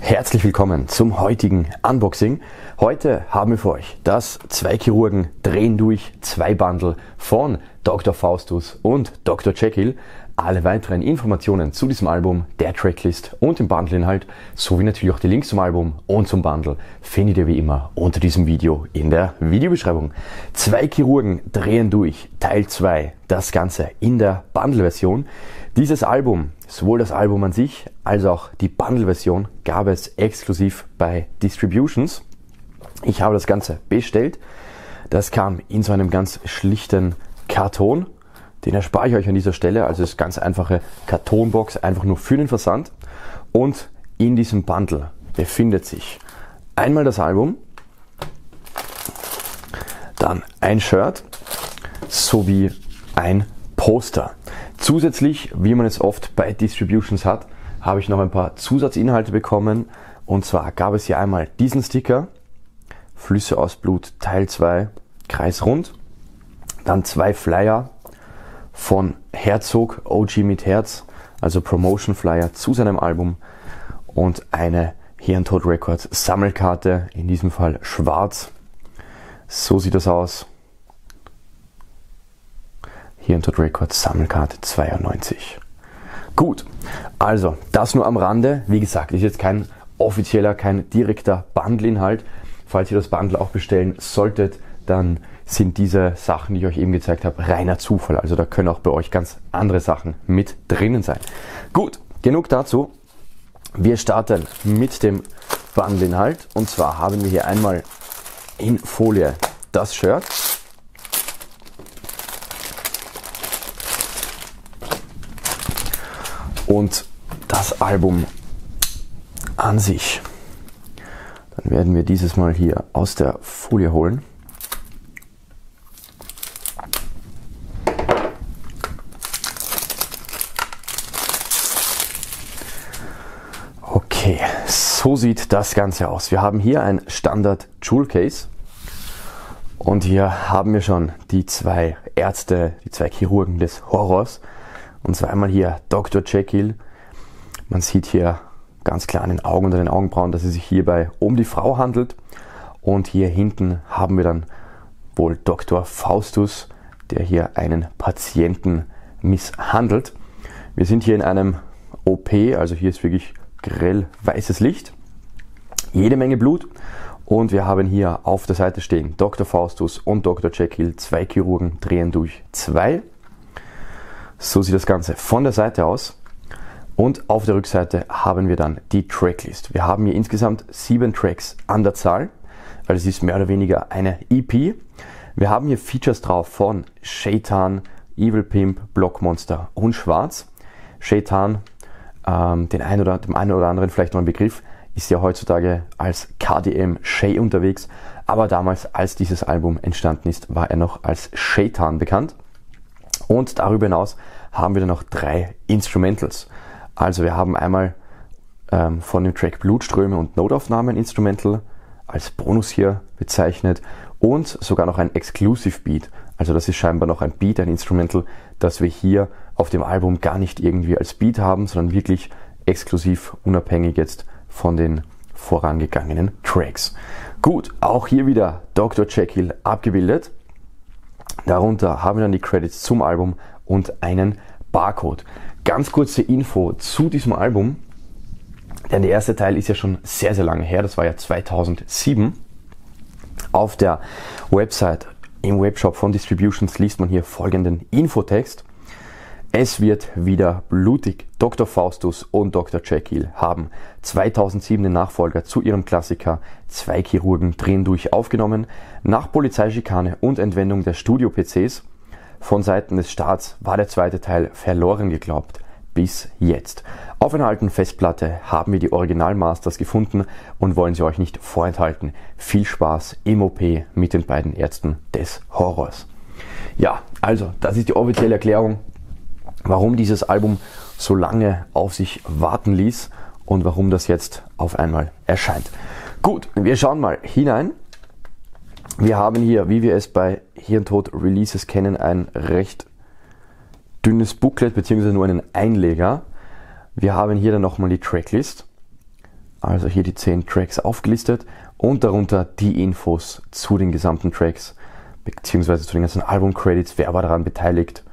Herzlich willkommen zum heutigen Unboxing. Heute haben wir für euch das Zwei Chirurgen drehen durch zwei Bundle von Dr. Faustus und Dr. Jekyll. Alle weiteren Informationen zu diesem Album, der Tracklist und dem Bundleinhalt sowie natürlich auch die Links zum Album und zum Bundle findet ihr wie immer unter diesem Video in der Videobeschreibung. Zwei Chirurgen drehen durch Teil 2, das Ganze in der Bundle-Version. Dieses Album, sowohl das Album an sich als auch die Bundle-Version, gab es exklusiv bei Distributions. Ich habe das Ganze bestellt. Das kam in so einem ganz schlichten Karton den erspare ich euch an dieser Stelle. Also das ganz einfache Kartonbox, einfach nur für den Versand. Und in diesem Bundle befindet sich einmal das Album, dann ein Shirt sowie ein Poster. Zusätzlich, wie man es oft bei Distributions hat, habe ich noch ein paar Zusatzinhalte bekommen. Und zwar gab es hier einmal diesen Sticker, Flüsse aus Blut Teil 2, kreisrund. Dann zwei Flyer, von Herzog, OG mit Herz, also Promotion Flyer zu seinem Album und eine Hirntod Records Sammelkarte, in diesem Fall schwarz. So sieht das aus. Hirntod Records Sammelkarte 92. Gut, also das nur am Rande. Wie gesagt, ist jetzt kein offizieller, kein direkter Bundle-Inhalt. Falls ihr das Bundle auch bestellen solltet, dann sind diese Sachen, die ich euch eben gezeigt habe, reiner Zufall. Also da können auch bei euch ganz andere Sachen mit drinnen sein. Gut, genug dazu. Wir starten mit dem Bundle-Inhalt. Und zwar haben wir hier einmal in Folie das Shirt. Und das Album an sich. Dann werden wir dieses Mal hier aus der Folie holen. Okay, so sieht das Ganze aus. Wir haben hier ein Standard Jewel Case und hier haben wir schon die zwei Ärzte, die zwei Chirurgen des Horrors. Und zwar einmal hier Dr. Jekyll. Man sieht hier ganz klar an den Augen und an den Augenbrauen, dass es sich hierbei um die Frau handelt. Und hier hinten haben wir dann wohl Dr. Faustus, der hier einen Patienten misshandelt. Wir sind hier in einem OP, also hier ist wirklich grell weißes Licht, jede Menge Blut und wir haben hier auf der Seite stehen Dr. Faustus und Dr. Jekyll, zwei Chirurgen drehen durch zwei. So sieht das Ganze von der Seite aus. Und auf der Rückseite haben wir dann die Tracklist. Wir haben hier insgesamt sieben Tracks an der Zahl, weil es ist mehr oder weniger eine EP. Wir haben hier Features drauf von Shaitan, Evil Pimp, Blockmonster und Schwarz. Shaitan ähm, den einen oder, dem einen oder anderen vielleicht noch ein Begriff, ist ja heutzutage als KDM Shay unterwegs, aber damals, als dieses Album entstanden ist, war er noch als Shaitan bekannt. Und darüber hinaus haben wir dann noch drei Instrumentals. Also wir haben einmal ähm, von dem Track Blutströme und Notaufnahmen Instrumental als Bonus hier bezeichnet und sogar noch ein Exclusive Beat. Also das ist scheinbar noch ein Beat, ein Instrumental, das wir hier auf dem Album gar nicht irgendwie als Beat haben, sondern wirklich exklusiv unabhängig jetzt von den vorangegangenen Tracks. Gut, auch hier wieder Dr. Jekyll abgebildet. Darunter haben wir dann die Credits zum Album und einen Barcode. Ganz kurze Info zu diesem Album, denn der erste Teil ist ja schon sehr, sehr lange her, das war ja 2007. Auf der Website im Webshop von Distributions liest man hier folgenden Infotext. Es wird wieder blutig. Dr. Faustus und Dr. Jekyll haben 2007 den Nachfolger zu ihrem Klassiker Zwei Chirurgen drehen durch aufgenommen. Nach Polizeischikane und Entwendung der Studio-PCs von Seiten des Staats war der zweite Teil verloren geglaubt. Bis jetzt. Auf einer alten Festplatte haben wir die Originalmasters gefunden und wollen sie euch nicht vorenthalten. Viel Spaß im OP mit den beiden Ärzten des Horrors. Ja, also, das ist die offizielle Erklärung warum dieses Album so lange auf sich warten ließ und warum das jetzt auf einmal erscheint. Gut, wir schauen mal hinein. Wir haben hier, wie wir es bei Hirntod Releases kennen, ein recht dünnes Booklet bzw. nur einen Einleger. Wir haben hier dann nochmal die Tracklist Also hier die 10 Tracks aufgelistet und darunter die Infos zu den gesamten Tracks, beziehungsweise zu den ganzen Album-Credits, wer war daran beteiligt,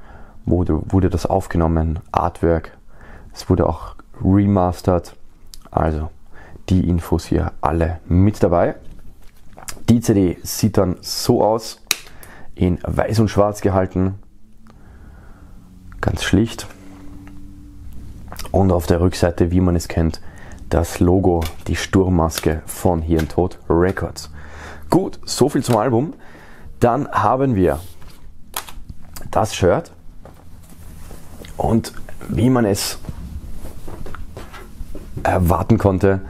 wurde, wurde das aufgenommen, Artwork, es wurde auch remastered. Also die Infos hier alle mit dabei. Die CD sieht dann so aus, in weiß und schwarz gehalten, ganz schlicht. Und auf der Rückseite, wie man es kennt, das Logo, die Sturmmaske von Hirntod Records. Gut, so viel zum Album. Dann haben wir das Shirt und wie man es erwarten konnte,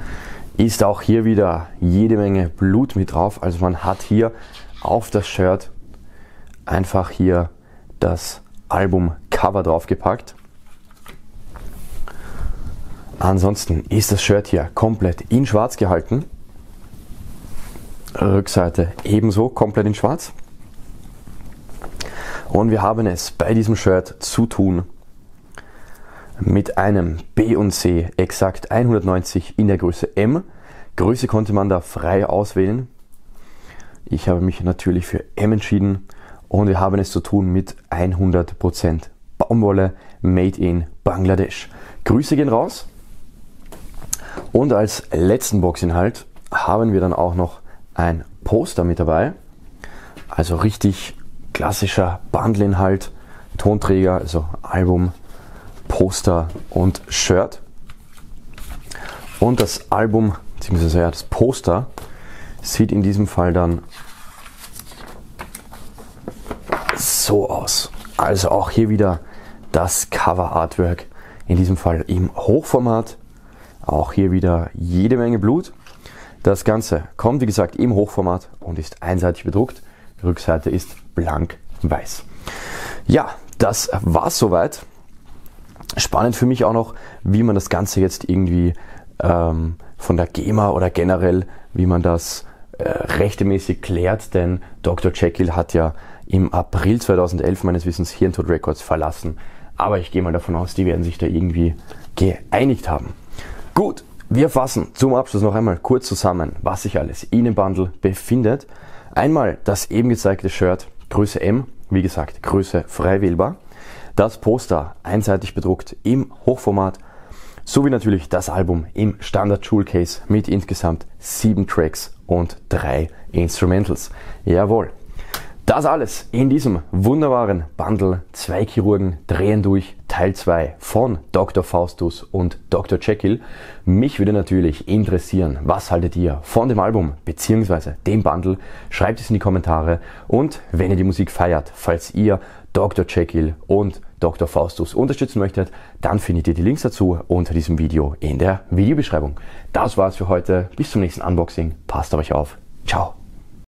ist auch hier wieder jede Menge Blut mit drauf. Also man hat hier auf das Shirt einfach hier das Albumcover draufgepackt. Ansonsten ist das Shirt hier komplett in schwarz gehalten. Rückseite ebenso komplett in schwarz. Und wir haben es bei diesem Shirt zu tun mit einem B und C exakt 190 in der Größe M. Größe konnte man da frei auswählen. Ich habe mich natürlich für M entschieden und wir haben es zu tun mit 100% Baumwolle made in Bangladesch. Grüße gehen raus. Und als letzten Boxinhalt haben wir dann auch noch ein Poster mit dabei. Also richtig klassischer Bundleinhalt, Tonträger, also Album, Poster und Shirt. Und das Album, beziehungsweise ja, das Poster, sieht in diesem Fall dann so aus. Also auch hier wieder das Cover Artwork, in diesem Fall im Hochformat auch hier wieder jede Menge Blut. Das Ganze kommt wie gesagt im Hochformat und ist einseitig bedruckt. Die Rückseite ist blank weiß. Ja, das war's soweit. Spannend für mich auch noch, wie man das Ganze jetzt irgendwie ähm, von der GEMA oder generell, wie man das äh, rechtemäßig klärt, denn Dr. Jekyll hat ja im April 2011 meines Wissens Hirntod Records verlassen. Aber ich gehe mal davon aus, die werden sich da irgendwie geeinigt haben. Gut, wir fassen zum Abschluss noch einmal kurz zusammen, was sich alles in dem Bundle befindet. Einmal das eben gezeigte Shirt, Größe M, wie gesagt, Größe frei wählbar. Das Poster einseitig bedruckt im Hochformat, sowie natürlich das Album im Standard Jewel Case mit insgesamt sieben Tracks und drei Instrumentals. Jawohl. Das alles in diesem wunderbaren Bundle. Zwei Chirurgen drehen durch Teil 2 von Dr. Faustus und Dr. Jekyll. Mich würde natürlich interessieren, was haltet ihr von dem Album bzw. dem Bundle? Schreibt es in die Kommentare und wenn ihr die Musik feiert, falls ihr Dr. Jekyll und Dr. Faustus unterstützen möchtet, dann findet ihr die Links dazu unter diesem Video in der Videobeschreibung. Das war's für heute. Bis zum nächsten Unboxing. Passt auf euch auf. Ciao.